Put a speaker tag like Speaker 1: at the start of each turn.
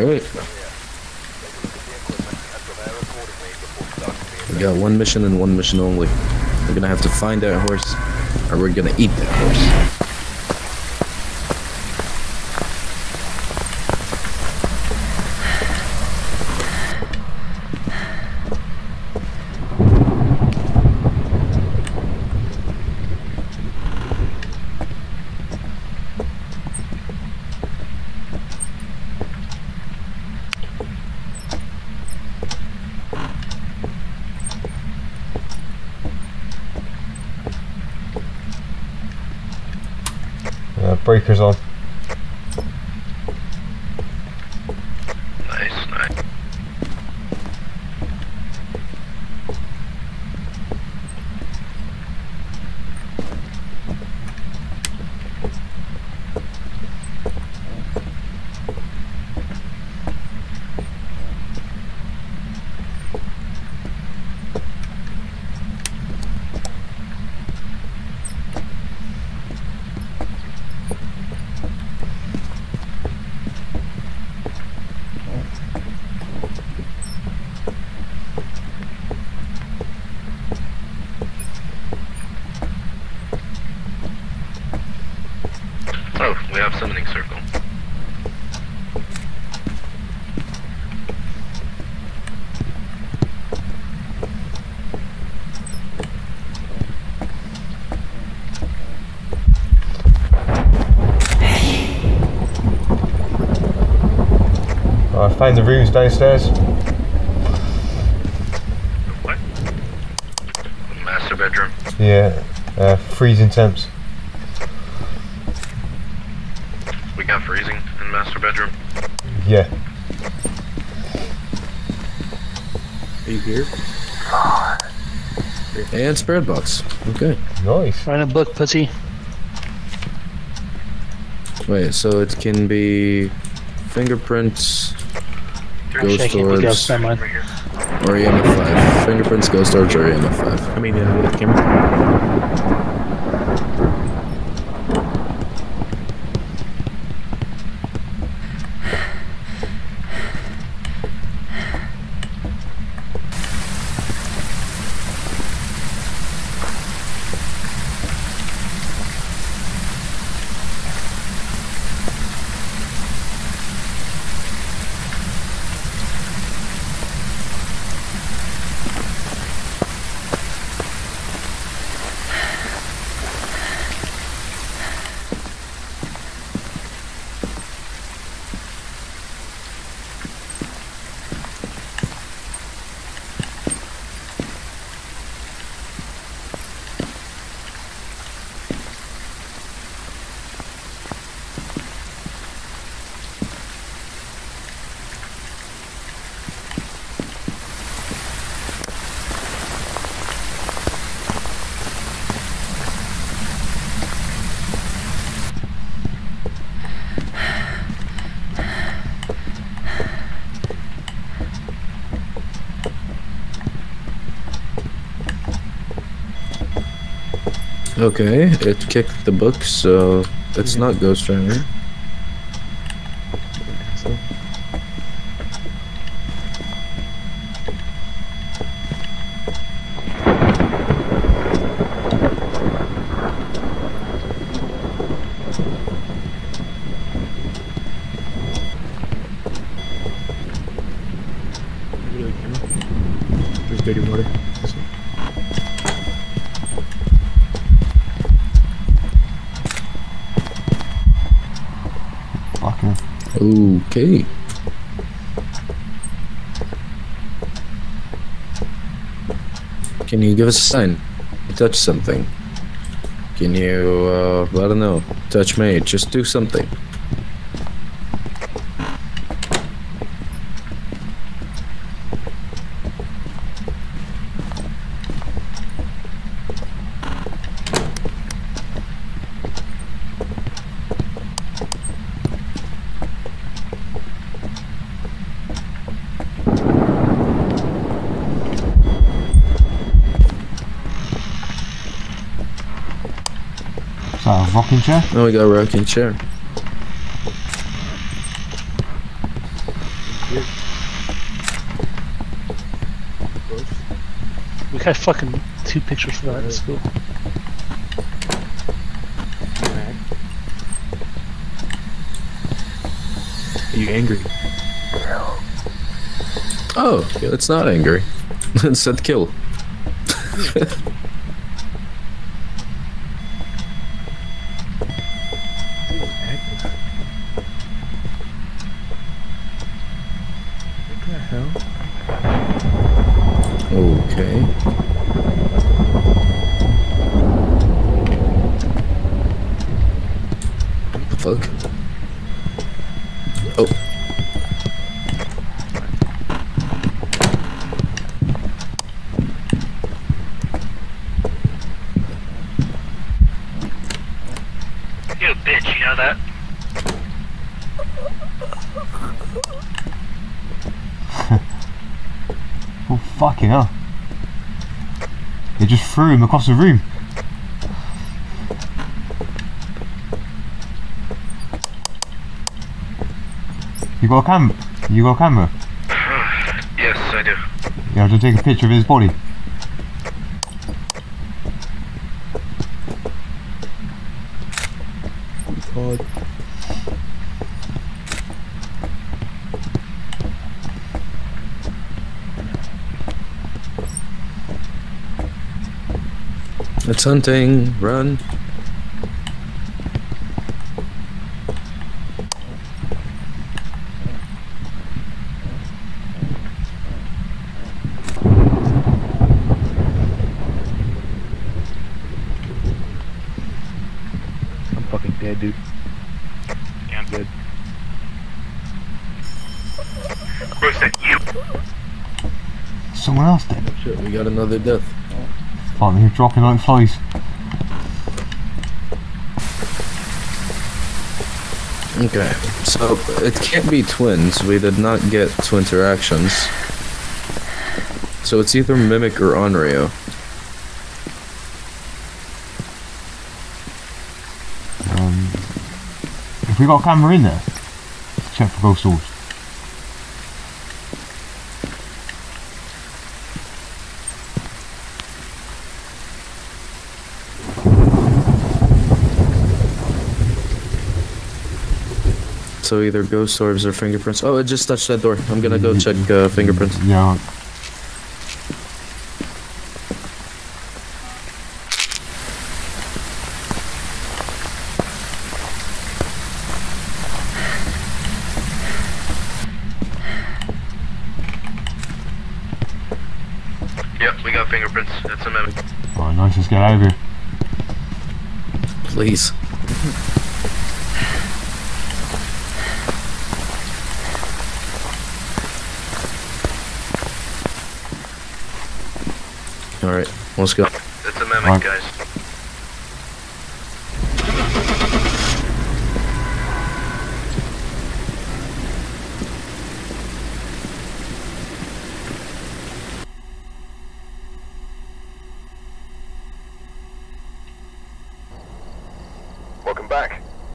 Speaker 1: Alright. We got one mission and one mission only. We're gonna have to find that horse, or we're gonna eat that horse.
Speaker 2: Breakers on.
Speaker 3: Nice, nice. Oh, we have summoning circle.
Speaker 2: I found the rooms downstairs.
Speaker 3: What? Master bedroom.
Speaker 2: Yeah, uh, freezing temps.
Speaker 3: We got freezing in master bedroom.
Speaker 2: Yeah.
Speaker 1: Are you here? And spirit box. Okay.
Speaker 2: Nice.
Speaker 4: Write a book, pussy.
Speaker 1: Wait, so it can be fingerprints, ghost
Speaker 4: Shaking the ghost,
Speaker 1: orbs,
Speaker 4: never mind.
Speaker 1: or EMF5. Fingerprints, ghost orbs, or EMF5.
Speaker 5: I mean, uh, with the camera.
Speaker 1: Okay, it kicked the book, so it's not Ghost
Speaker 5: the dirty water.
Speaker 2: Fucking.
Speaker 1: Okay. Can you give us a sign? Touch something. Can you, uh, I don't know, touch me? Just do something.
Speaker 2: a rocking chair?
Speaker 1: There we go, rocking chair.
Speaker 4: We got fucking two pictures for that. That's cool.
Speaker 5: Are you angry?
Speaker 1: Oh, it's not angry. it said kill. fuck? Oh.
Speaker 3: You bitch, you know that?
Speaker 2: Oh, fucking hell. They just threw him across the room. You got a cam? You got a camera? Mm-hmm.
Speaker 3: yes, I do.
Speaker 2: You have to take a picture of his body.
Speaker 5: God.
Speaker 1: It's hunting. Run.
Speaker 5: I'm fucking dead, dude.
Speaker 3: Yeah.
Speaker 5: I'm dead.
Speaker 3: Where's that you?
Speaker 2: Someone else did.
Speaker 1: Oh, shit, we got another death.
Speaker 2: Fuck, they're dropping like flies.
Speaker 1: Okay, so it can't be twins. We did not get twin interactions. So it's either Mimic or Onryo.
Speaker 2: We got a camera in there, check for ghost orbs.
Speaker 1: So either ghost orbs or fingerprints. Oh, it just touched that door. I'm gonna go check uh, fingerprints.
Speaker 2: Yeah.
Speaker 3: Yep, fingerprints. It's a mimic.
Speaker 2: Alright, nice, let's get out of here.
Speaker 1: Please. Alright, let's go.
Speaker 3: It's a mimic,
Speaker 2: Alright.
Speaker 3: guys.